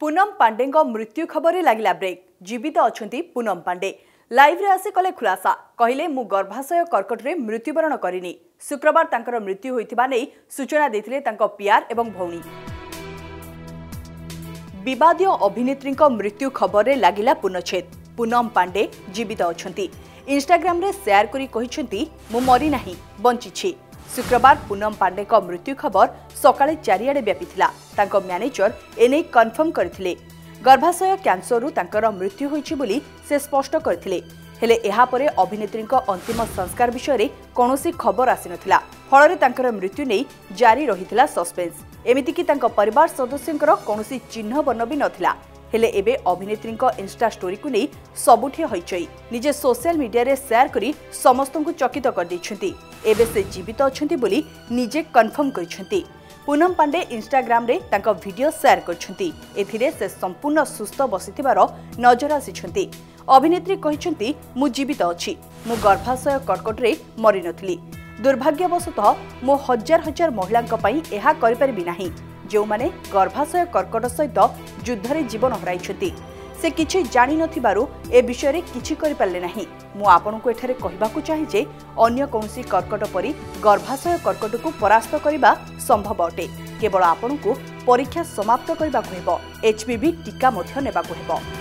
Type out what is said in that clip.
পুনম পাণ্ডেঙ্ক মৃত্যু খবরে লাগিলা ব্রেক জীবিত অনেক পুনম পাণ্ডে লাইভ্রে আসি কলে খুলাসা কহিলে মু গর্ভাশয় কর্কটরে মৃত্যুবরণ করিনি শুক্রবার তাঁর মৃত্যু হয়েছে নেই সূচনা দিয়ে তাঁর পিয়ার এবং ভৌণী বিবাদীয় অভিনেত্রী মৃত্যু খবরে লাগিলা পুনচ্ছেদ পুনম পাণ্ডে জীবিত অনেক ইনস্টাগ্রামে সেয়ার করে কিন্তু মু মরি না বঞ্চিছি শুক্রবার পুনম পাণ্ডেঙ্ মৃত্যু খবর সকালে চারিআড়ে ব্যাপিলা তাঁর ম্যানেজর এনে কনফর্ম করে গর্ভাশয় ক্যান্সরু তাঁর মৃত্যু হয়েছে বলে সে স্পষ্ট করে ହେଲେ ଏହାପରେ ଅଭିନେତ୍ରୀଙ୍କ ଅନ୍ତିମ ସଂସ୍କାର ବିଷୟରେ କୌଣସି ଖବର ଆସିନଥିଲା ଫଳରେ ତାଙ୍କର ମୃତ୍ୟୁ ନେଇ ଜାରି ରହିଥିଲା ସସ୍ପେନ୍ସ ଏମିତିକି ତାଙ୍କ ପରିବାର ସଦସ୍ୟଙ୍କର କୌଣସି ଚିହ୍ନ ବର୍ଣ୍ଣ ବି ନଥିଲା ହେଲେ ଏବେ ଅଭିନେତ୍ରୀଙ୍କ ଇନ୍ଷ୍ଟା ଷ୍ଟୋରିକୁ ନେଇ ସବୁଠି ହଇଚଇ ନିଜେ ସୋସିଆଲ ମିଡିଆରେ ସେୟାର କରି ସମସ୍ତଙ୍କୁ ଚକିତ କରିଦେଇଛନ୍ତି ଏବେ ସେ ଜୀବିତ ଅଛନ୍ତି ବୋଲି ନିଜେ କନଫର୍ମ କରିଛନ୍ତି ପୁନମ ପାଣ୍ଡେ ଇନ୍ଷ୍ଟାଗ୍ରାମରେ ତାଙ୍କ ଭିଡିଓ ସେୟାର କରିଛନ୍ତି ଏଥିରେ ସେ ସମ୍ପୂର୍ଣ୍ଣ ସୁସ୍ଥ ବସିଥିବାର ନଜର ଆସିଛନ୍ତି ଅଭିନେତ୍ରୀ କହିଛନ୍ତି ମୁଁ ଜୀବିତ ଅଛି ମୁଁ ଗର୍ଭାଶୟ କର୍କଟରେ ମରିନଥିଲି ଦୁର୍ଭାଗ୍ୟବଶତଃ ମୁଁ ହଜାର ହଜାର ମହିଳାଙ୍କ ପାଇଁ ଏହା କରିପାରିବି ନାହିଁ ଯେଉଁମାନେ ଗର୍ଭାଶୟ କର୍କଟ ସହିତ ଯୁଦ୍ଧରେ ଜୀବନ ହରାଇଛନ୍ତି ସେ କିଛି ଜାଣିନଥିବାରୁ ଏ ବିଷୟରେ କିଛି କରିପାରିଲେ ନାହିଁ ମୁଁ ଆପଣଙ୍କୁ ଏଠାରେ କହିବାକୁ ଚାହେଁ ଯେ ଅନ୍ୟ କୌଣସି କର୍କଟ ପରି ଗର୍ଭାଶୟ କର୍କଟକୁ ପରାସ୍ତ କରିବା ସମ୍ଭବ ଅଟେ କେବଳ ଆପଣଙ୍କୁ ପରୀକ୍ଷା ସମାପ୍ତ କରିବାକୁ ହେବ ଏଚ୍ବିଭି ଟିକା ମଧ୍ୟ ନେବାକୁ ହେବ